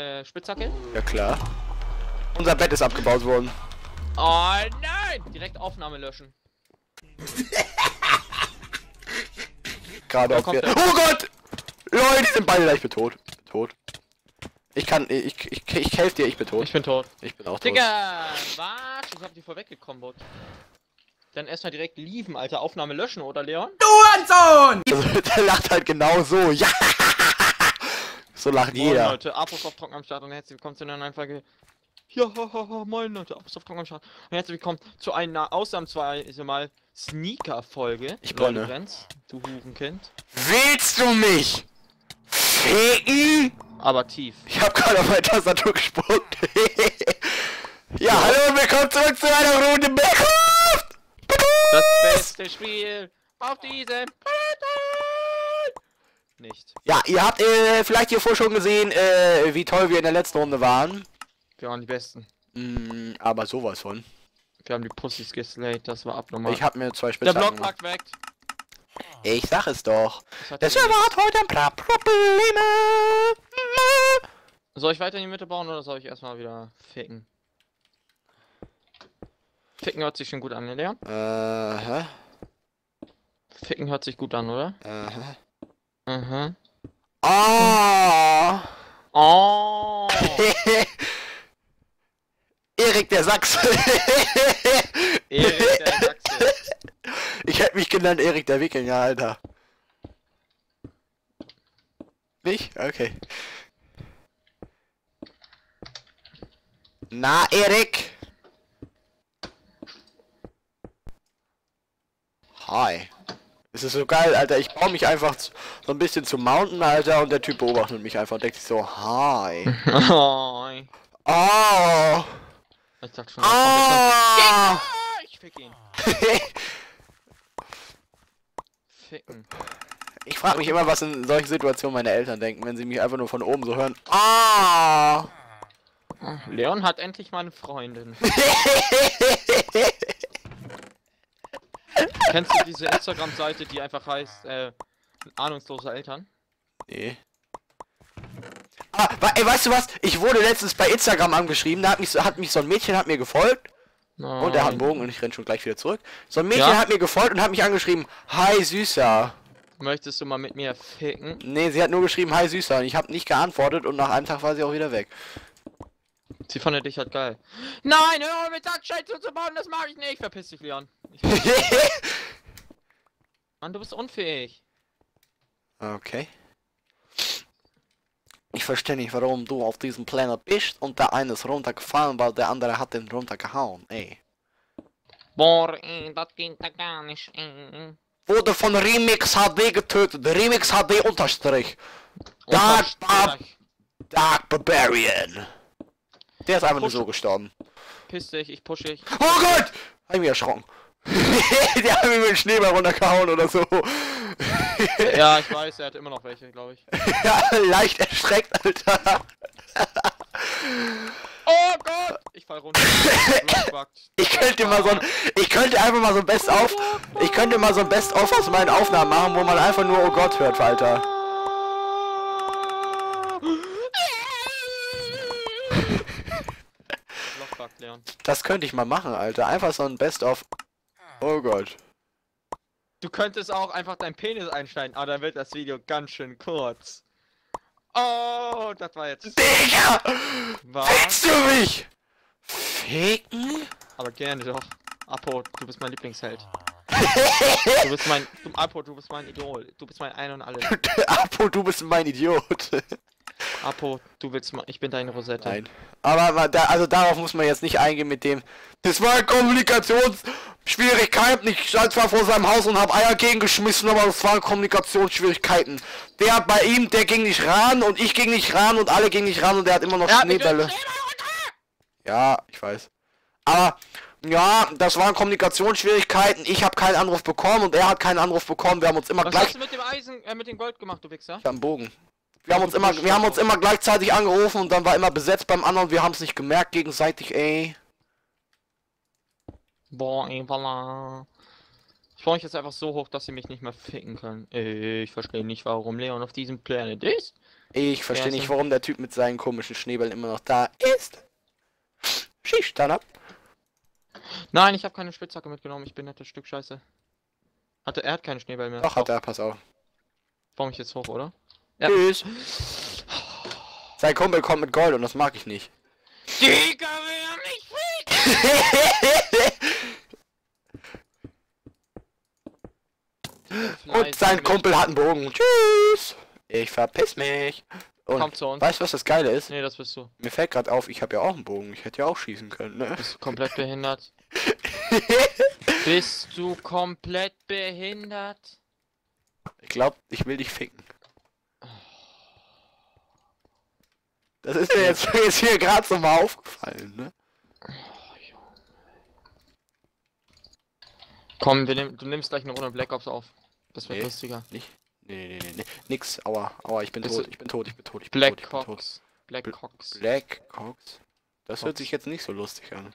äh, Spitzhacke? Ja klar. Unser Bett ist abgebaut worden. Oh nein! Direkt Aufnahme löschen. Gerade auf wir. Oh Gott! Leute, die sind beide gleich bin tot. Tot. Ich kann, ich, ich, ich helfe dir, ich bin tot. Ich bin tot. Ich bin auch tot. Digga! Was? Ich hab die vorweggekommen, Dann erstmal direkt lieven, Alter. Aufnahme löschen, oder Leon? Also, der lacht halt genau so. Ja! So lacht Moin jeder. Leute, Apos auf Trocken am Start und herzlich willkommen zu einer neuen Folge. Ja, hahaha, moin Leute, Apos auf Trocken am Start. Und herzlich willkommen zu einer ausnahmsweise mal Sneaker-Folge. Ich brenne. Du Hurenkind. Willst du mich ficken? Aber tief. Ich habe gerade auf meine Tastatur gespuckt. ja, hallo und willkommen zurück zu einer Runde Minecraft. Das beste Spiel auf diesem! Nicht. Ja, ihr habt äh, vielleicht hier vorher schon gesehen, äh, wie toll wir in der letzten Runde waren. Wir waren die Besten. Mm, aber sowas von. Wir haben die Pussys geslayed, das war abnormal. Ich habe mir zwei Der Spitzhacken. Block gemacht. packt weg. Ich sag es doch. Der er Server hat heute ein paar Probleme. Soll ich weiter in die Mitte bauen oder soll ich erstmal wieder ficken? Ficken hört sich schon gut an, ne, Leon? Äh, hä? Ficken hört sich gut an, oder? Äh, hä? Mhm. Oh. Oh! Erik der Sachse. Erik der Sachse. Ich hätte mich genannt Erik der Wikinger, Alter. Nicht? Okay. Na, Erik. Hi. Es ist so geil, Alter. Ich baue mich einfach so ein bisschen zum Mountain, Alter, und der Typ beobachtet mich einfach und denkt sich so, hi. Oh, Oh. ich dachte schon, kommt Oh. ich fick ihn. Ficken. Ich frage mich immer, was in solchen Situationen meine Eltern denken, wenn sie mich einfach nur von oben so hören. Ah! Leon hat endlich mal eine Freundin. Kennst du diese Instagram-Seite, die einfach heißt, äh, ahnungslose Eltern? nee. Ah, ey, weißt du was? Ich wurde letztens bei Instagram angeschrieben, da hat mich, so- hat mich so ein Mädchen hat mir gefolgt und er hat einen Bogen und ich renn schon gleich wieder zurück. So ein Mädchen Ja? hat mir gefolgt und hat mich angeschrieben, hi Süßer. Möchtest du mal mit mir ficken? Nee, sie hat nur geschrieben, hi Süßer und ich habe nicht geantwortet und nach einem Tag war sie auch wieder weg. Sie fand dich halt geil. Nein, hör mit Touchschein zuzubauen, das mag ich nicht. Verpiss dich, Leon. Mann, du bist unfähig. okay. Ich verstehe nicht, warum du auf diesem Planet bist und der eine ist runtergefallen, weil der andere hat den runtergehauen, ey. Boah, ey, das geht da gar nicht. Ey. Wurde von Remix HD getötet. Remix HD unterstrich. Dark, Bar. Dark Barbarian. Der ist einfach nur so gestorben. Piss dich, ich pushe dich. Oh Gott! Hab ich mich erschrocken. Der hat mir mit dem Schneeball runtergehauen oder so. Ja, ich weiß, er hat immer noch welche, glaube ich. ja, leicht erschreckt, Alter. Oh Gott! Ich fall runter. Ich könnte mal so ein, ich könnte einfach mal so ein Best auf, ich könnte mal so ein Best of aus meinen Aufnahmen machen, wo man einfach nur Oh Gott hört, Alter. Das könnte ich mal machen, Alter. Einfach so ein Best of. Oh Gott. Du könntest auch einfach deinen Penis einschneiden, aber dann wird das Video ganz schön kurz. Oh, das war jetzt. Digga! Was? Fickst du mich? Ficken? Aber gerne doch. Apo, du bist mein Lieblingsheld. Du bist mein. Du, Apo, du bist mein Idol. Du bist mein Ein und Alles. Apo, du bist mein Idiot. Apo, du willst mal. Ich bin deine Rosette. Nein. Aber da, also darauf muss man jetzt nicht eingehen mit dem. Das war Kommunikationsschwierigkeiten. Ich stand zwar vor seinem Haus und habe Eier gegengeschmissen, aber das waren Kommunikationsschwierigkeiten. Der bei ihm, der ging nicht ran und ich ging nicht ran und alle gingen nicht ran und der hat immer noch Schneebälle. Ja, ich weiß. Aber ja, das waren Kommunikationsschwierigkeiten. Ich habe keinen Anruf bekommen und er hat keinen Anruf bekommen. Wir haben uns immer Was gleich hast du mit dem Eisen, äh, mit dem Gold gemacht, du Wichser? am Bogen. Wir haben uns immer, wir haben uns immer gleichzeitig angerufen und dann war immer besetzt beim anderen. Wir haben es nicht gemerkt gegenseitig, ey. Boah, ey, voila. Ich baue mich jetzt einfach so hoch, dass sie mich nicht mehr ficken können. Ich verstehe nicht, warum Leon auf diesem Planet ist. Ich verstehe nicht, warum der Typ mit seinen komischen Schneebällen immer noch da ist. Schieß dann ab. Nein, ich habe keine Spitzhacke mitgenommen. Ich bin nettes Stück Scheiße. Hatte er hat keine Schneeball mehr. Doch, hat er, pass auf. Baum ich jetzt hoch, oder? Ja. Tschüss. Sein Kumpel kommt mit Gold und das mag ich nicht. Digga, will mich Und sein Kumpel hat einen Bogen. Tschüss. Ich verpiss mich. Und Komm zu uns. Weißt du, was das Geile ist? Nee, das bist du. Mir fällt gerade auf, ich habe ja auch einen Bogen. Ich hätte ja auch schießen können, ne? Bist du komplett behindert? bist du komplett behindert? Ich glaube, ich will dich ficken. Das ist mir jetzt, jetzt hier gerade so mal aufgefallen, ne? Komm, wir nehm, du nimmst gleich eine Runde Black Ops auf. Das wird nee, lustiger. Nicht? Nee, nee, nee, nee. Nix. Aua, aua, ich bin tot, ich bin tot, ich bin tot, ich bin Black tot. Cox. Black Cox. Black Cox. Das Cox. hört sich jetzt nicht so lustig an.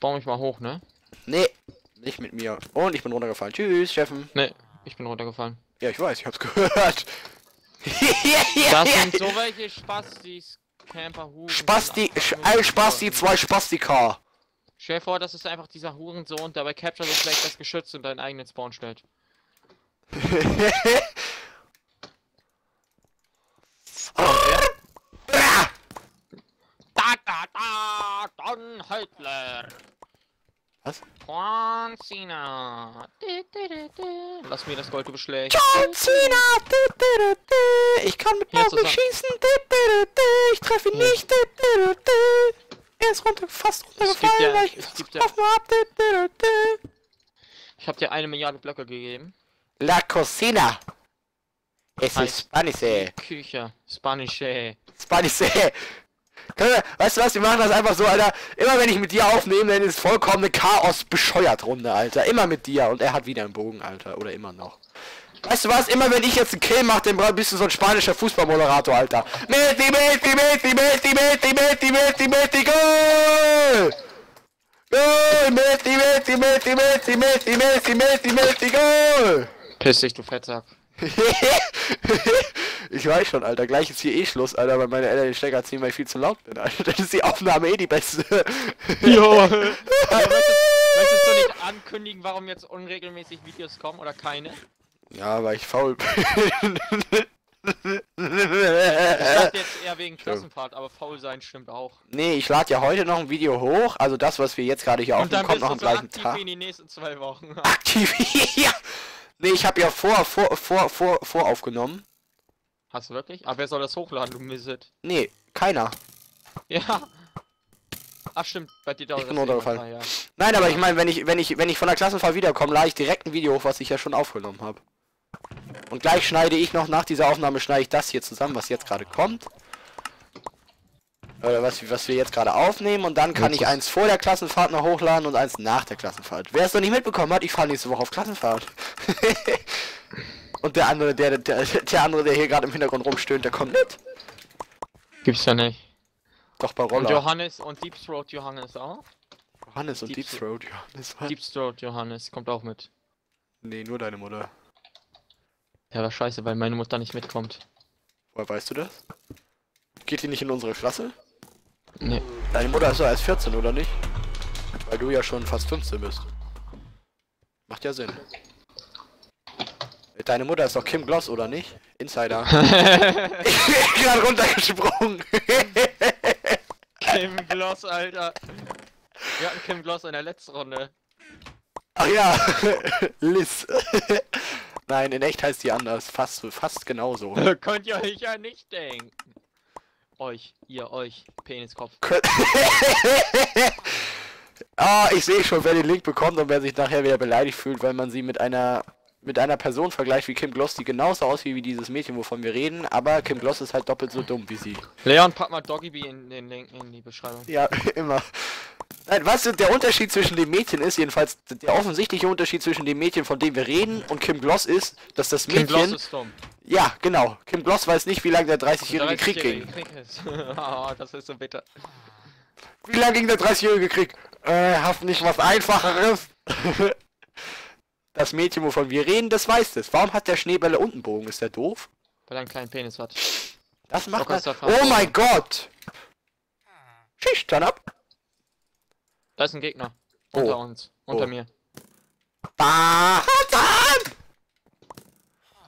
Bau mich mal hoch, ne? Nee, nicht mit mir. Und ich bin runtergefallen. Tschüss, Chefen. Nee, ich bin runtergefallen. Ja, ich weiß, ich hab's gehört. Das sind so welche Spastis. Camper Huren. Spasti, ein Spasti, zwei Spastika. Stell dir vor, das ist einfach dieser Hurensohn, der bei Capture the Flag das Geschütz in deinen eigenen Spawn stellt. da da da, Don Hitler. Was? John Cena. Lass mir das Gold, du beschlägst. John Cena. Ich kann mit Bogen schießen. Ich treffe ihn nicht. Er ist runter, fast runtergefallen, weil ich fast getroffen hab. Ich hab dir eine Milliarde Blöcke gegeben. La Cocina. Es ist Spanish. Küche. Spanish. Spanish. Weißt du was, wir machen das einfach so, Alter. Immer wenn ich mit dir aufnehme, dann ist vollkommene Chaos bescheuert Runde, Alter. Immer mit dir und er hat wieder einen Bogen, Alter. Oder immer noch. Weißt du was, immer wenn ich jetzt einen Kill mache, dann bist du so ein spanischer Fußballmoderator, Alter. Messi, Messi, Messi, Messi, Messi, Messi, Messi, Messi, Goal! Goal! Messi, Messi, Messi, Messi, Messi, Messi, Messi, Messi, Goal! Piss dich, du Fettsack. ich weiß schon, Alter. Gleich ist hier eh Schluss, Alter, weil meine Eltern den Stecker ziehen, weil ich viel zu laut bin, Alter. Das ist die Aufnahme eh die beste. jo. ja, möchtest, möchtest du nicht ankündigen, warum jetzt unregelmäßig Videos kommen oder keine? Ja, weil ich faul bin. ich dachte jetzt eher wegen Klassenfahrt, aber faul sein stimmt auch. Nee, ich lade ja heute noch ein Video hoch, also das, was wir jetzt gerade hier aufnehmen, kommt noch am gleichen Tag. in die nächsten zwei Wochen. Aktiv, ja. Nee, ich habe ja vor, vor, vor, vor, vor aufgenommen. Hast du wirklich? Aber wer soll das hochladen, du Misset? Nee, keiner. Ja. Ach stimmt, bei dir dauert ich bin runtergefallen. Ja. Nein, aber ich meine, wenn ich, wenn ich, wenn ich von der Klassenfahrt wiederkomme, lade ich direkt ein Video hoch, was ich ja schon aufgenommen habe. Und gleich schneide ich noch nach dieser Aufnahme schneide ich das hier zusammen, was jetzt gerade kommt. Oder was, was wir jetzt gerade aufnehmen und dann kann ich eins vor der Klassenfahrt noch hochladen und eins nach der Klassenfahrt. Wer es noch nicht mitbekommen hat, ich fahre nächste Woche auf Klassenfahrt. und der andere, der, der, der andere, der hier gerade im Hintergrund rumstöhnt, der kommt mit. Gibt's ja nicht. Doch bei Roller. Und Johannes und Deep Throat Johannes auch? Johannes und Deep, Deep Throat Johannes. Was? Deep Throat Johannes kommt auch mit. Nee, nur deine Mutter. Ja, war scheiße, weil meine Mutter nicht mitkommt. Woher weißt du das? Geht die nicht in unsere Klasse? Nee. Deine Mutter ist doch erst 14, oder nicht? Weil du ja schon fast 15 bist. Macht ja Sinn. Deine Mutter ist doch Kim Gloss, oder nicht? Insider. ich bin gerade runtergesprungen. Kim Gloss, Alter. Wir hatten Kim Gloss in der letzten Runde. Ach ja, Liz. Nein, in echt heißt die anders. Fast, fast genauso. Könnt ihr euch ja nicht denken. Euch, ihr, euch, Peniskopf. ah, ich sehe schon, wer den Link bekommt und wer sich nachher wieder beleidigt fühlt, weil man sie mit einer mit einer Person vergleicht wie Kim Gloss, die genauso aussieht wie dieses Mädchen, wovon wir reden, aber Kim Gloss ist halt doppelt so dumm wie sie. Leon, pack mal Doggy in den Link in die Beschreibung. Ja, immer. Nein, was der Unterschied zwischen dem Mädchen ist, jedenfalls der offensichtliche Unterschied zwischen dem Mädchen, von dem wir reden, und Kim Gloss ist, dass das Mädchen... Kim Gloss ist dumm. Ja, genau. Kim Gloss weiß nicht, wie lange der 30-jährige 30 Krieg ging. Krieg ist. oh, das ist so bitter. Wie lange ging der 30-jährige Krieg? Äh, hast nicht was Einfacheres? das Mädchen, wovon wir reden, das weiß das. Warum hat der Schneebälle unten Bogen? Ist der doof? Weil er einen kleinen Penis hat. Das macht der Oh mein Gott! Schicht, dann ab. Da ist ein Gegner. Oh. Unter uns. Unter Oh. mir. Basan!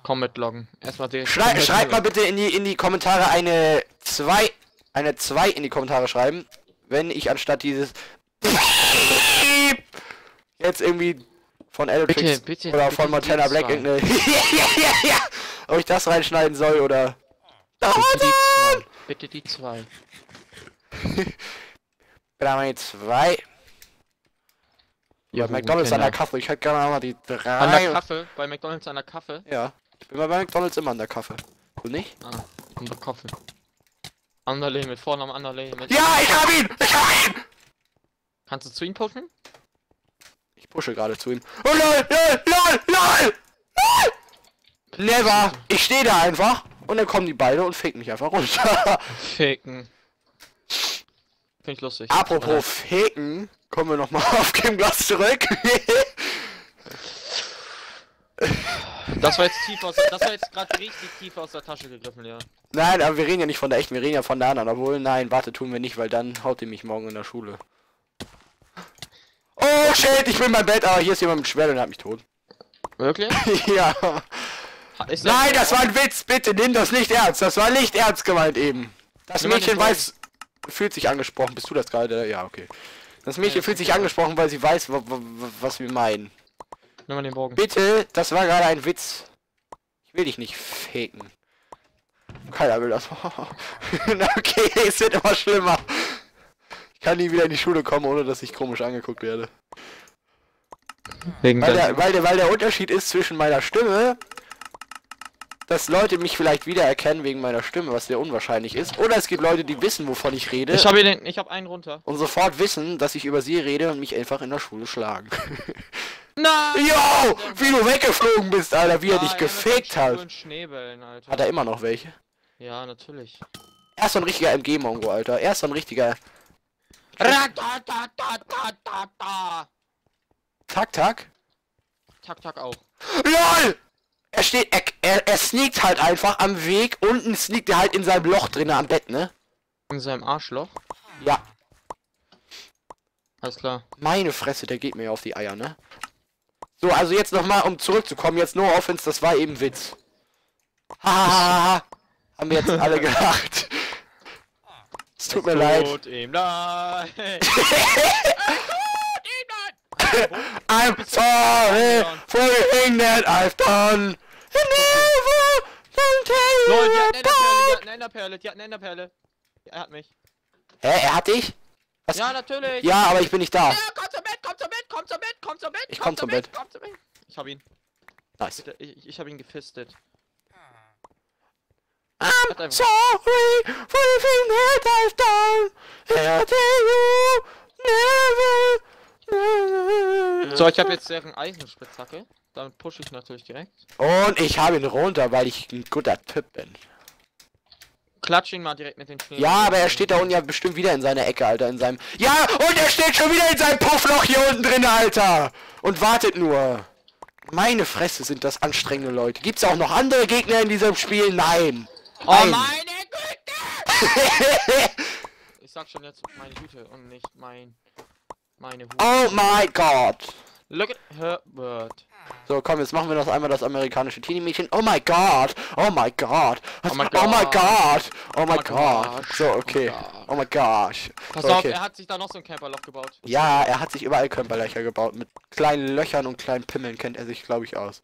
Komm mitloggen. Erstmal die. Schrei schreibt mal bitte in die, in die Kommentare eine 2, eine 2 in die Kommentare schreiben, wenn ich anstatt dieses jetzt irgendwie von Electrix Bitte, bitte. oder von Montana Black irgendeine ob ich das reinschneiden soll oder Bitte die zwei. Bitte die zwei. da haben wir jetzt zwei ja, Juhu, McDonalds an der. Kasse ich hätte gerne mal die An der drei Kaffee? Bei McDonalds an der Kaffee? ja ich bin mal bei McDonalds immer an der Kaffee du nicht Ah, an der Kaffee. Anderle mit vorne am Anderle mit. ja ich hab ihn ich hab ihn Kannst du zu ihm pushen? Ich pushe gerade zu ihm. Oh lol, lol, lol, lol! lol! Never! Ich stehe da einfach und dann kommen die beide und ficken mich einfach runter. Ficken. Finde ich lustig. Apropos ficken, kommen wir nochmal auf Game Glass zurück. Das war jetzt tief aus das war jetzt gerade richtig tief aus der Tasche gegriffen, ja. nein, aber wir reden ja nicht von der echten, wir reden ja von der anderen. Obwohl, nein, warte, tun wir nicht, weil dann haut die mich morgen in der Schule. Oh shit, ich bin beim Bett, aber hier ist jemand mit Schwert und er hat mich tot. Wirklich? ja. Ist Nein, das war ein Witz, bitte nimm das nicht ernst. Das war nicht ernst gemeint eben. Das Mädchen weiß, fühlt sich angesprochen. Bist du das gerade? Ja, okay. Das Mädchen fühlt sich angesprochen, weil sie weiß, wa- wa- wa- was wir meinen. Nimm mal den Bogen. Bitte, das war gerade ein Witz. Ich will dich nicht faken. Keiner will das. okay, es wird immer schlimmer. Ich kann nie wieder in die Schule kommen, ohne dass ich komisch angeguckt werde. Wegen Weil der, weil, der, weil der Unterschied ist zwischen meiner Stimme, dass Leute mich vielleicht wiedererkennen wegen meiner Stimme, was sehr unwahrscheinlich ist. Oder es gibt Leute, die wissen, wovon ich rede. Ich habe den, ich habe einen runter. und sofort wissen, dass ich über sie rede und mich einfach in der Schule schlagen. Nein! Yo! Wie du weggeflogen bist, Alter, wie er dich gefickt hat. Alter. Hat er immer noch welche? Ja, natürlich. Er ist so ein richtiger MG-Mongo, Alter. Er ist so ein richtiger. Tak Tak. Tak, tak auch. LOL! Er steht, er, er, er sneakt halt einfach am Weg. Unten sneakt er halt in seinem Loch drinne am Bett, ne? In seinem Arschloch. Ja. Alles klar. Meine Fresse, der geht mir ja auf die Eier, ne? So, also jetzt nochmal, um zurückzukommen, jetzt nur Offense, das war eben Witz. Hahaha. Haben wir jetzt alle gelacht. Es tut mir leid. Tut ihm leid. I'm sorry for everything that I've done. And never can tell Lol, you die hat eine Enderperle, die hat eine Enderperle. Er hat mich. Hä, er hat dich? Was? Ja, natürlich. Ja, aber ich bin nicht da. Ja, komm zum Bett, komm zum Bett, komm zum Bett, komm zum Bett. Ich komm zum Bett. Komm zum Bett. Ich hab ihn. Nice. Bitte, Ich, ich hab ihn gefistet. I'm sorry for everything that I've done. And I tell you never. So, ich habe jetzt deren Eisenspitzhacke. Damit pushe ich natürlich direkt. Und ich habe ihn runter, weil ich ein guter Typ bin. Klatsch ihn mal direkt mit den Schnee. Ja, aber er steht da unten ja bestimmt wieder in seiner Ecke, Alter, in seinem... Ja, und er steht schon wieder in seinem Puffloch hier unten drin, Alter! Und wartet nur. Meine Fresse sind das anstrengende Leute. Gibt's auch noch andere Gegner in diesem Spiel? Nein. Oh Nein. meine Güte! Ich sag schon jetzt meine Güte und nicht mein... Meine Hut. oh my God. Look at her word. So, komm, jetzt machen wir noch einmal das amerikanische Teenie-Mädchen. Oh my God. Oh my God. Oh my Oh my God. God. Oh my God. So, Oh okay. Oh my gosh. Pass So, auf, okay. er hat sich da noch so ein Camperloch gebaut. Ja, er hat sich überall Körperlöcher gebaut. Mit kleinen Löchern und kleinen Pimmeln kennt er sich, glaube ich, aus.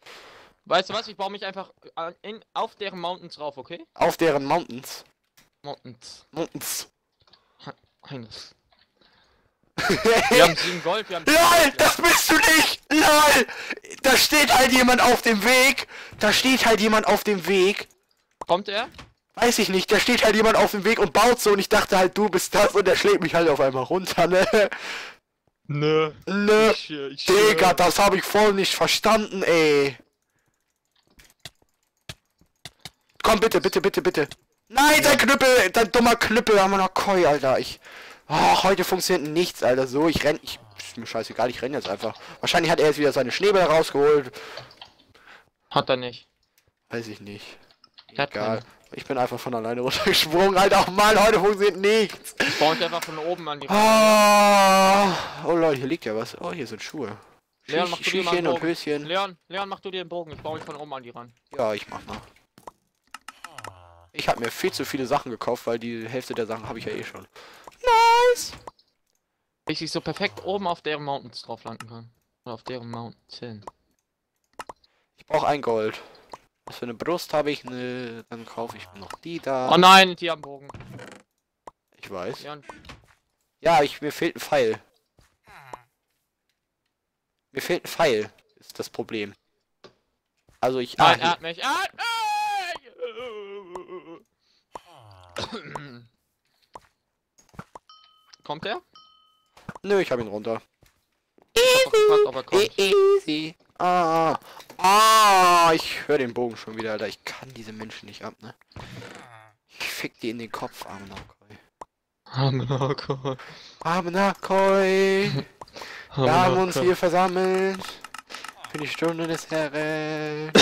Weißt du was? Ich baue mich einfach äh, in, auf deren Mountains rauf, okay? Auf deren Mountains. Mountains. Mountains. Eines. Wir haben sieben Gold, wir haben... LOL, das bist du nicht! LOL! Da steht halt jemand auf dem Weg. Da steht halt jemand auf dem Weg. Kommt er? Weiß ich nicht, da steht halt jemand auf dem Weg und baut so und ich dachte halt, du bist das und er schlägt mich halt auf einmal runter, ne? Nö. Ne, Ich, äh, ich, Digga, das habe ich voll nicht verstanden, ey. Komm, bitte, bitte, bitte, bitte. Nein, dein Knüppel, dein dummer Knüppel, haben wir noch Koi, Alter. Ich. Oh, heute funktioniert nichts, Alter. So, ich renn. Ich. Ist mir scheißegal, ich renn jetzt einfach. Wahrscheinlich hat er jetzt wieder seine Schneebälle rausgeholt. Hat er nicht. Weiß ich nicht. Egal. keine. Ich bin einfach von alleine runtergesprungen. Alter, auch mal, heute funktioniert nichts. Ich baue einfach von oben an die Ah, oh Leute, hier liegt ja was. Oh, hier sind Schuhe. Leon, mach du dir mal einen Bogen. Höschen. Leon, Leon, mach du dir den Bogen. Ich baue mich von oben an die ran. Ja, ich mach mal. Ich habe mir viel zu viele Sachen gekauft, weil die Hälfte der Sachen habe ich ja eh schon. Nice! Ich so perfekt oben auf deren Mountains drauf landen kann. Oder auf deren Mountain. Ich brauche ein Gold. Was für eine Brust habe ich? Ne, dann kaufe ich noch die da. Oh nein, die haben Bogen. Ich weiß. Leon, Ja, ich mir fehlt ein Pfeil. Mir fehlt ein Pfeil, ist das Problem. Also ich. nein, er hier. hat mich. Ah, ah, Kommt er? Nö, ich habe ihn runter. Hab gefragt, er kommt. E easy. Ah. Ah, ich höre den Bogen schon wieder, Alter. Ich kann diese Menschen nicht ab, ne? Ich fick die in den Kopf, Amenakoi. Hamanako. Amenakoi. Wir haben uns hier versammelt. Für die Stunde des Herren.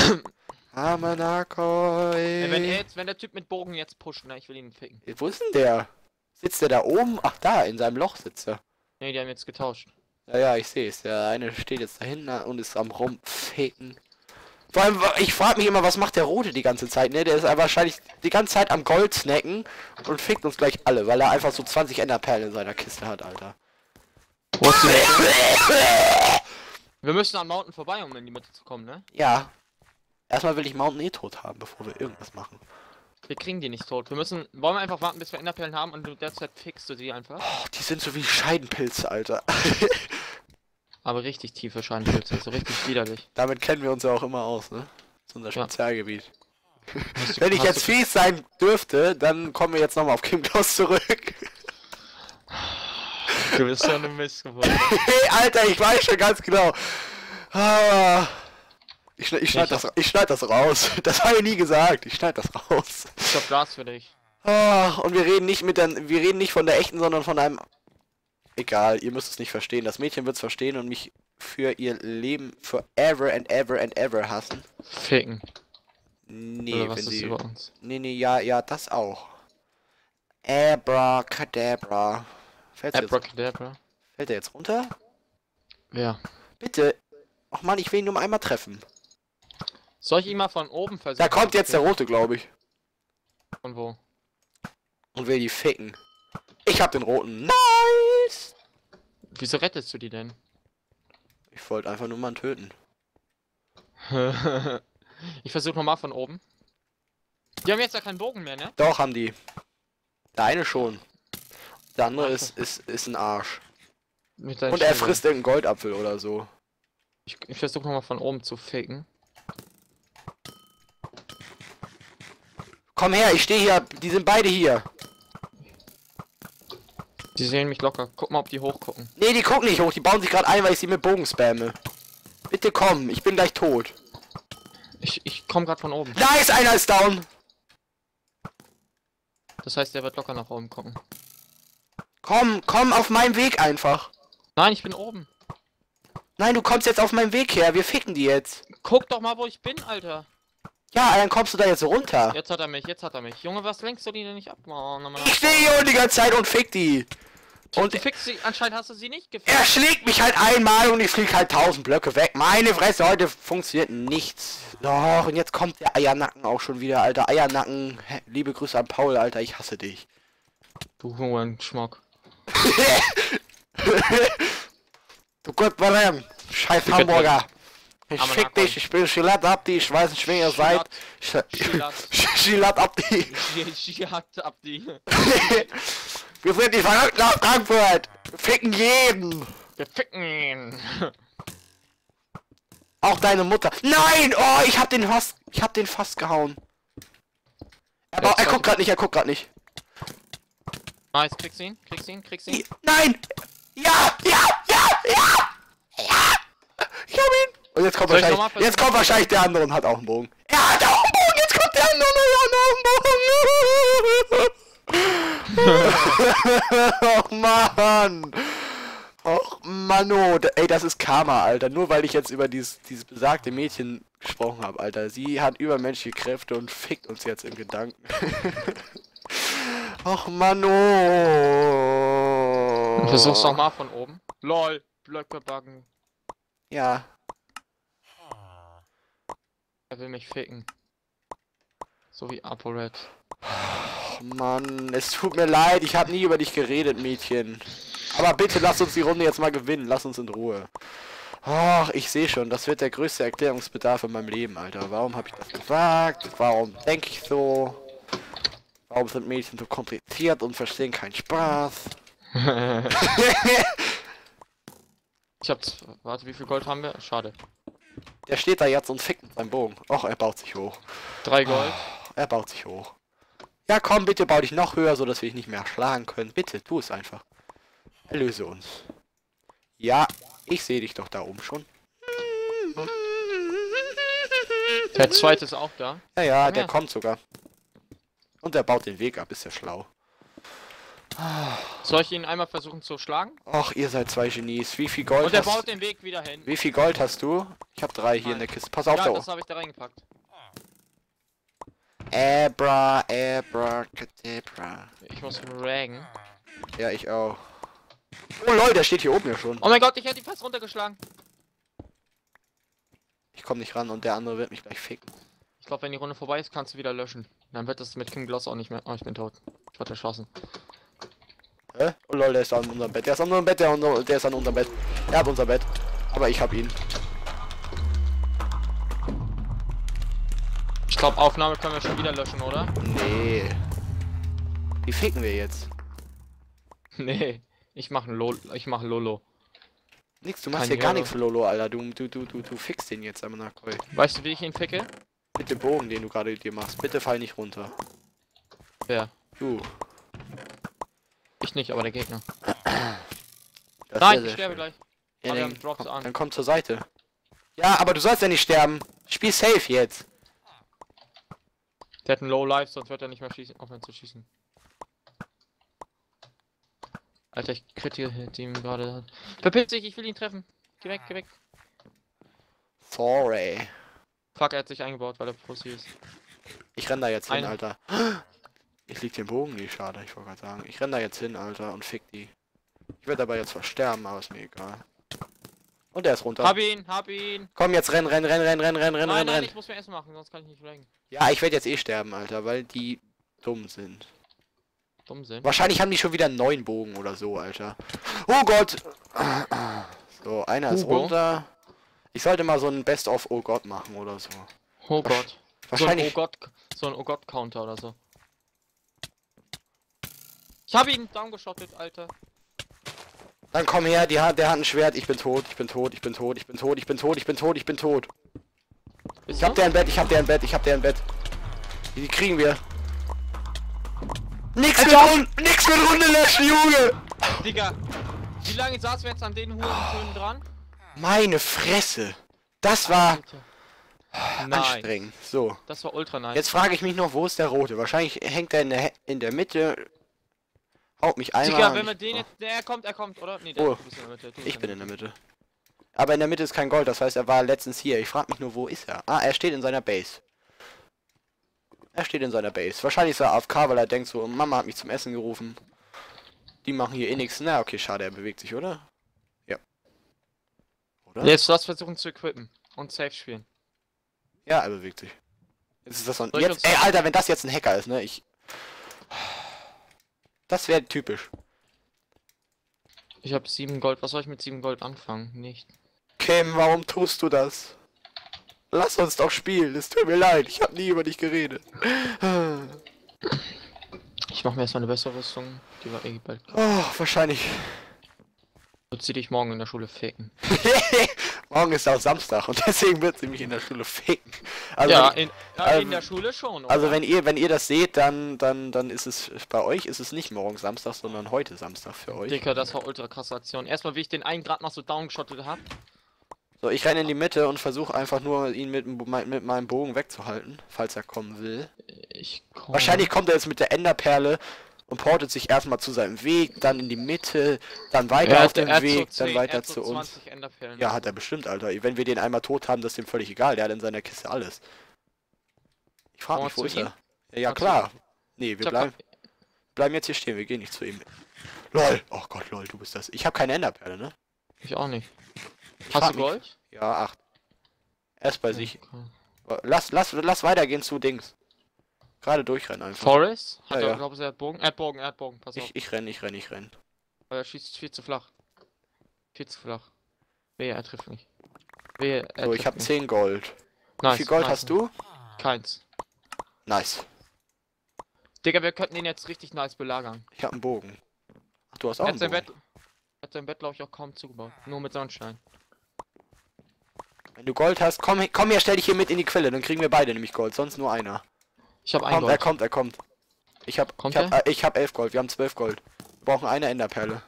Amenakoi. Ey, wenn, jetzt, wenn der Typ mit Bogen jetzt pusht, ne, ich will ihn ficken. Wo ist denn der? Sitzt der da oben? Ach, da, in seinem Loch sitzt er. Ne, die haben jetzt getauscht. Ja, ja, ich sehe es. Der eine steht jetzt da hinten und ist am rumficken. Vor allem, ich frage mich immer, was macht der Rote die ganze Zeit, ne? Der ist wahrscheinlich die ganze Zeit am Gold snacken und fickt uns gleich alle, weil er einfach so 20 Enderperlen in seiner Kiste hat, Alter. Wir müssen am Mountain vorbei, um in die Mitte zu kommen, ne? Ja. Erstmal will ich Mountain eh tot haben, bevor wir irgendwas machen. Wir kriegen die nicht tot. Wir müssen. Wollen wir einfach warten, bis wir Enderperlen haben und du derzeit fixst du sie einfach? Oh, die sind so wie Scheidenpilze, Alter. Aber richtig tiefe Scheinpilze, so richtig widerlich. Damit kennen wir uns ja auch immer aus, ne? Das ist unser Ja. Spezialgebiet. Du- Wenn ich jetzt du- fies sein dürfte, dann kommen wir jetzt nochmal auf Kim Klaus zurück. Du bist so eine Missgeburt. Hey, Alter, ich weiß schon ganz genau. Ah, ich ich schneid, Ich das, ich schneid das raus. Das habe ich nie gesagt. Ich schneid das raus. Ich hab Glas für dich. Ah, und wir reden nicht mit der, wir reden nicht von der echten, sondern von einem. Egal, ihr müsst es nicht verstehen. Das Mädchen wird es verstehen und mich für ihr Leben forever and ever and ever hassen. Ficken. Nee, Oder was wenn ist sie. über uns? Nee, nee, ja, ja, das auch. Abracadabra. Fällt, jetzt, Abracadabra. fällt er jetzt runter? Ja. Bitte. Ach man, ich will ihn nur einmal treffen. Soll ich ihn mal von oben versuchen? Da kommt jetzt der Rote, glaube ich. Von wo? Und will die ficken. Ich hab den Roten. Nice! Wieso rettest du die denn? Ich wollte einfach nur mal ihn töten. ich versuche nochmal von oben. Die haben jetzt ja keinen Bogen mehr, ne? Doch, haben die. Der eine schon. Der andere ist, ist, ist ein Arsch. Und er Schildern. frisst irgendeinen Goldapfel oder so. Ich, ich versuche nochmal von oben zu ficken. Komm her, ich stehe hier. Die sind beide hier. Die sehen mich locker. Guck mal, ob die hochgucken. Nee, die gucken nicht hoch. Die bauen sich gerade ein, weil ich sie mit Bogen spamme. Bitte komm, ich bin gleich tot. Ich, ich komme gerade von oben. Nice, einer ist down. Das heißt, der wird locker nach oben gucken. Komm, komm auf meinem Weg einfach. Nein, ich bin oben. Nein, du kommst jetzt auf meinem Weg her. Wir ficken die jetzt. Guck doch mal, wo ich bin, Alter. Ja, dann kommst du da jetzt runter. Jetzt hat er mich, jetzt hat er mich. Junge, was lenkst du die denn nicht ab? Oh, na, Ich stehe hier die ganze Zeit und fick die. Und du fixst sie, anscheinend hast du sie nicht gefickt. er schlägt mich halt einmal und ich flieg halt tausend Blöcke weg. Meine Fresse, heute funktioniert nichts. Doch, und jetzt kommt der Eiernacken auch schon wieder, Alter. Eiernacken. Liebe Grüße an Paul, Alter. Ich hasse dich. Du Huren Schmuck. Du Gott, Barem. Scheiß Hamburger. Ich fick dich, ich bin Schilat Abdi, ich weiß nicht, wer ihr seid. Schilat. Schilat Abdi. Jihad Abdi. Wir sind die Verrückten aus Frankfurt. Wir ficken jeden. Wir ficken ihn. Auch deine Mutter. Nein! Oh, ich hab den fast. Ich hab den fast gehauen. Aber er guckt gerade nicht, er guckt gerade nicht. Nice, kriegst ihn? Kriegst ihn? Kriegst ihn? Nein! Ja! Ja! Ja! Ja! Ja! Ich hab ihn! Und jetzt kommt wahrscheinlich. Jetzt kommt wahrscheinlich der andere und hat auch einen Bogen. Er hat auch einen Bogen! Jetzt kommt der andere und hat auch einen Bogen! Och Mann! Och Mano! D- Ey, das ist Karma, Alter. Nur weil ich jetzt über dieses, dieses besagte Mädchen gesprochen habe, Alter. Sie hat übermenschliche Kräfte und fickt uns jetzt im Gedanken. Ach, Mano. Versuch's doch mal von oben. LOL, Blöcke backen. Ja, Er will mich ficken. So wie ApoRed. Ach, Mann, es tut mir leid, ich habe nie über dich geredet, Mädchen. Aber bitte lass uns die Runde jetzt mal gewinnen, lass uns in Ruhe. Ach, ich sehe schon, das wird der größte Erklärungsbedarf in meinem Leben, Alter. Warum habe ich das gesagt? Warum denke ich so? Warum sind Mädchen so kompliziert und verstehen keinen Spaß? Ich hab. z- Warte, wie viel Gold haben wir? Schade. Der steht da jetzt und fickt mit seinem Bogen. Och, er baut sich hoch. Drei Gold. Er baut sich hoch. Ja, komm, bitte bau dich noch höher, so dass wir dich nicht mehr schlagen können. Bitte, tu es einfach. Erlöse uns. Ja, ich sehe dich doch da oben schon. Der zweite ist auch da. Ja, ja, Komm der her. kommt sogar. Und der baut den Weg ab, ist ja schlau. Soll ich ihn einmal versuchen zu schlagen? Och, ihr seid zwei Genies. Wie viel Gold Und er hast baut den Weg wieder hin. Wie viel Gold hast du? Ich habe drei hier in der Kiste. Pass auf, Ja, da das habe ich da reingepackt. Abra, Abra, Kadabra. Ich muss ragen. Ja, ich auch. Oh lol, der steht hier oben ja schon. Oh mein Gott, ich hätte ihn fast runtergeschlagen. Ich komme nicht ran und der andere wird mich gleich ficken. Ich glaube, wenn die Runde vorbei ist, kannst du wieder löschen. Dann wird das mit King Gloss auch nicht mehr. Oh, ich bin tot. Ich wurde erschossen. Hä? Oh lol, der ist an unserem Bett. Der ist an unserem Bett, der, unser- der ist an unserem Bett. Er hat unser Bett. Aber ich hab ihn. Ich glaube, Aufnahme können wir schon wieder löschen, oder? Nee. Wie ficken wir jetzt? nee. Ich mache Lolo. Ich mache Lolo. Nix, du machst Kein hier gar nichts für Lolo, Alter. Du, du, du, du, du fixst den jetzt einmal nach Koi. Weißt du, wie ich ihn ficke? Mit dem Bogen, den du gerade dir machst. Bitte fall nicht runter. Wer? Du. Ich nicht, aber der Gegner. Das Nein, ich sterbe sehr gleich. schön. Ja, Aber dann, Drops komm, an. dann komm zur Seite. Ja, aber du sollst ja nicht sterben. Spiel safe jetzt. Der hat einen Low Life, sonst wird er nicht mehr schießen, aufhören zu schießen. Alter, ich kritiere ihm gerade. Verpiss dich, ich will ihn treffen. Geh weg, geh weg. Sorry. Fuck, er hat sich eingebaut, weil er Pussy ist. Ich renn da jetzt hin, Eine. Alter. Ich lieg den Bogen, nee, schade, ich wollte gerade sagen. Ich renn da jetzt hin, Alter, und fick die. Ich werde dabei jetzt zwar sterben, aber ist mir egal. Und er ist runter. Hab ihn, hab ihn. Komm jetzt, renn, renn, renn, renn, renn, renn, renn, nein, renn, nein, renn. ich muss mir Essen machen, sonst kann ich nicht flanken. Ja, ich werde jetzt eh sterben, Alter, weil die dumm sind. Dumm sind. Wahrscheinlich haben die schon wieder einen neuen Bogen oder so, Alter. Oh Gott! So, einer ist Hugo? runter. Ich sollte mal so ein Best of Oh Gott machen oder so. Oh Gott. So ein Wahrscheinlich. Oh Gott, so ein Oh Gott Counter oder so. Ich hab ihn downgeschottet, Alter. Dann komm her, die hat, der hat ein Schwert. Ich bin tot, ich bin tot, ich bin tot, ich bin tot, ich bin tot, ich bin tot, ich bin tot. Bist Ich hab deren Bett, ich hab deren Bett, ich hab deren Bett. Die kriegen wir. Nix mit, Run nix mit Runde löschen, Junge! Digga. Wie lange saßen wir jetzt an den Hurentönen dran? Meine Fresse. Das war Alter. Anstrengend. So. Das war ultra nice. Jetzt frage ich mich noch, wo ist der rote? Wahrscheinlich hängt er in der, in der Mitte. Haut mich einmal. Digga, wenn ich- wir den jetzt. Der kommt, er kommt, oder? Nee, der Oh. du bist in der Mitte. Ich bin in der Mitte. Aber in der Mitte ist kein Gold, das heißt, er war letztens hier. Ich frage mich nur, wo ist er? Ah, er steht in seiner Base. Er steht in seiner Base. Wahrscheinlich ist er AFK, weil er denkt so, Mama hat mich zum Essen gerufen. Die machen hier eh nichts. Na, okay, schade, er bewegt sich, oder? Ja. Oder? Jetzt lass versuchen zu equippen. Und safe spielen. Ja, er bewegt sich. Jetzt ist das so ein... Jetzt, ey, Alter, wenn das jetzt ein Hacker ist, ne? Ich... Das wäre typisch. Ich habe sieben Gold. Was soll ich mit sieben Gold anfangen? Nicht. Kim, warum tust du das? Lass uns doch spielen. Es tut mir leid. Ich habe nie über dich geredet. Ich mache mir erstmal eine bessere Rüstung. Die war eh bald. Oh, wahrscheinlich. Wird sie dich morgen in der Schule ficken. Morgen ist auch Samstag und deswegen wird sie mich in der Schule ficken. Also, ja, in, ja, also- in der Schule schon. also oder? wenn ihr wenn ihr das seht, dann dann dann ist es bei euch ist es nicht morgen Samstag, sondern heute Samstag für euch. Dicker, das war ultra krasse Aktion. Erstmal, wie ich den einen Grad noch so downgeschottet habe. So, ich renne in die Mitte und versuche einfach nur ihn mit, mit meinem Bogen wegzuhalten, falls er kommen will. Ich komm. Wahrscheinlich kommt er jetzt mit der Enderperle und portet sich erstmal zu seinem Weg, dann in die Mitte, dann weiter Er auf dem Weg, 10, dann er weiter zu uns. 20 Enderperlen. Ja, hat er bestimmt, Alter. Wenn wir den einmal tot haben, das ist dem völlig egal. Der hat in seiner Kiste alles. Ich frag Wollen mich, wo ist ihm? er? Ja, ja klar. Nee, wir bleiben, bleiben jetzt hier stehen. Wir gehen nicht zu ihm. Lol. Oh Gott, lol, du bist das. Ich habe keine Enderperle, ne? Ich auch nicht. Ich Hast du mich- Gold? Ja, acht. Erst bei sich. Okay. Lass, lass, lass weitergehen zu Dings. Gerade durchrennen einfach. Forest? Hat Ja, er, ja. glaube ich, er hat Bogen. Er hat Bogen, er hat Bogen, pass auf. Ich, ich renn, ich renn, ich renn. Aber er schießt viel zu flach. Viel zu flach. Wehe, er trifft mich. Wehe, er So, ich habe mich. 10 Gold. Nice, Wie viel Gold nice. hast du? Keins. Nice. Digga, wir könnten ihn jetzt richtig nice belagern. Ich habe einen Bogen. Ach, du hast auch Er einen Bogen. Bett, hat sein Bett, glaube ich, auch kaum zugebaut. Nur mit Sonnenstein. Wenn du Gold hast, komm, komm her, stell dich hier mit in die Quelle, dann kriegen wir beide nämlich Gold, sonst nur einer. Ich habe einen. Kommt, er kommt, er kommt. Ich hab, kommt ich hab äh, hab elf Gold, wir haben 12 Gold. Wir brauchen eine Enderperle.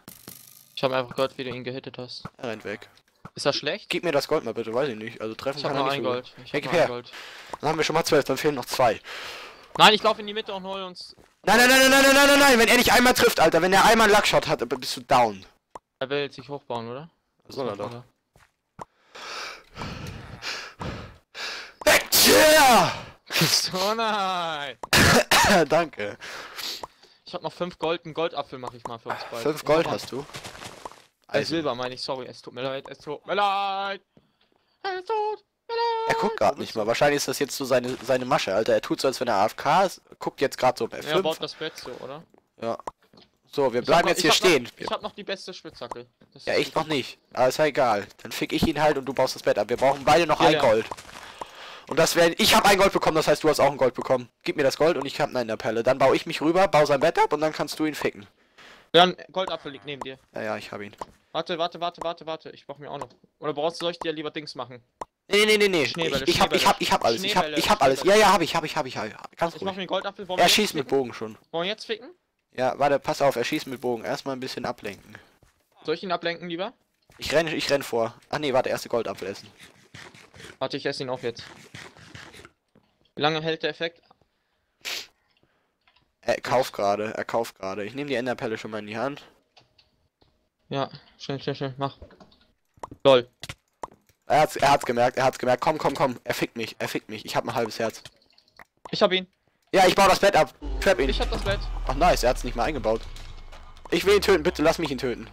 Ich hab einfach gehört, wie du ihn gehittet hast. Er rennt weg. Ist das schlecht? Gib mir das Gold mal bitte, weiß ich nicht. Also treffen ich kann er. Ein Gold. Ich hey, hab ein Gold. Dann haben wir schon mal 12, dann fehlen noch zwei. Nein, ich laufe in die Mitte und hol uns. Nein, nein, nein, nein, nein, nein, nein, nein, wenn er nicht einmal trifft, Alter, wenn er einmal einen Luckshot hat, bist du down. Er will jetzt sich hochbauen, oder? Was soll er doch. Back yeah! So nein! Danke. Ich habe noch fünf Gold, einen Goldapfel mache ich mal für uns beide. Fünf Und Gold noch hast du. Äh, Silber meine ich, sorry, es tut mir leid, es tut mir leid. Es tut mir leid. er guckt gerade nicht mal. Wahrscheinlich ist das jetzt so seine, seine Masche, Alter. Er tut so, als wenn er AFK ist. Guckt jetzt gerade so auf du? Er baut F5. das Bett so, oder? Ja. So, wir bleiben hab noch- jetzt hier hab stehen. Noch, ich habe noch die beste Spitzhacke. Das Ja, ich noch nicht. Aber ist ja egal. Dann fick ich ihn halt und du baust das Bett ab. Wir brauchen beide noch Ja, ein ja. Gold. Und das wäre. Ich habe ein Gold bekommen, das heißt, du hast auch ein Gold bekommen. Gib mir das Gold und ich habe eine Pelle. Dann baue ich mich rüber, baue sein Bett ab und dann kannst du ihn ficken. Ein Goldapfel liegt neben dir. Ja, ja, ich habe ihn. Warte, warte, warte, warte, warte. Ich brauche mir auch noch. Oder brauchst du soll ich dir lieber Dings machen? Nee, nee, nee, nee. Ich, ich hab, ich hab, ich hab alles. Ich hab, ich hab alles. Ja, ja, hab ich, hab ich, hab ich, hab ich. Ganz Ich mache ruhig. mir einen Goldapfel. Wollen Er schießt mit? Bogen schon. Wollen wir jetzt ficken? Ja, warte, pass auf, er schießt mit Bogen. Erstmal ein bisschen ablenken. Soll ich ihn ablenken lieber? Ich renn, ich renn vor. Ach nee, warte, erste Goldapfel essen. Warte, ich esse ihn auch jetzt. Wie lange hält der Effekt? Er kauft gerade, er kauft gerade. Ich nehme die Enderpelle schon mal in die Hand. Ja, schnell, schnell, schnell, mach. Lol. Er hat's, er hat's gemerkt, er hat's gemerkt. Komm, komm, komm. Er fickt mich, er fickt mich. Ich hab ein halbes Herz. Ich hab ihn. Ja, ich baue das Bett ab. Trap ihn. Ich hab das Bett. Ach nice, er hat's nicht mal eingebaut. Ich will ihn töten, bitte lass mich ihn töten.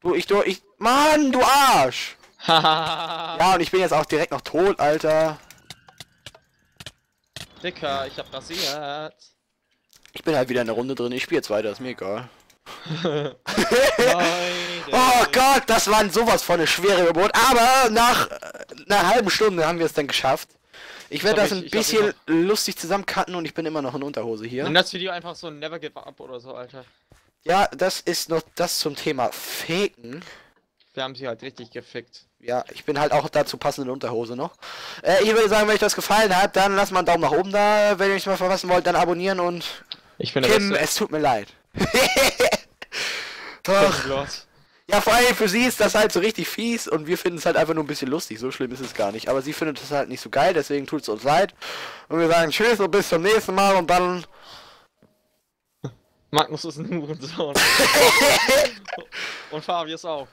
Du, ich, du, ich. Mann, du Arsch! Hahaha. Ja, und ich bin jetzt auch direkt noch tot, Alter. Dicker, ich hab rasiert. Ich bin halt wieder in der Runde drin. Ich spiele jetzt weiter, ist mir egal. Oh Gott, das war sowas von eine schwere Geburt. Aber nach einer halben Stunde haben wir es dann geschafft. Ich werde das ich- ein ich hab bisschen lustig zusammencutten und ich bin immer noch in Unterhose hier. Nimm das Video einfach so Never Give Up oder so, Alter. Ja, das ist noch das zum Thema Faken. Wir haben sie halt richtig gefickt. Ja, ich bin halt auch dazu passend in Unterhose noch. Äh, ich würde sagen, wenn euch das gefallen hat, dann lasst mal einen Daumen nach oben da. Wenn ihr nichts mehr verpassen wollt, dann abonnieren und Ich finde Kim, es tut mir leid. Doch. Ja, vor allem für sie ist das halt so richtig fies und wir finden es halt einfach nur ein bisschen lustig. So schlimm ist es gar nicht. Aber sie findet es halt nicht so geil, deswegen tut es uns leid. Und wir sagen Tschüss und bis zum nächsten Mal und dann. Magnus ist ein Hurensohn. Und Fabius auch.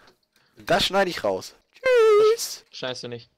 Das schneide ich raus. Tschüss. Scheiße nicht.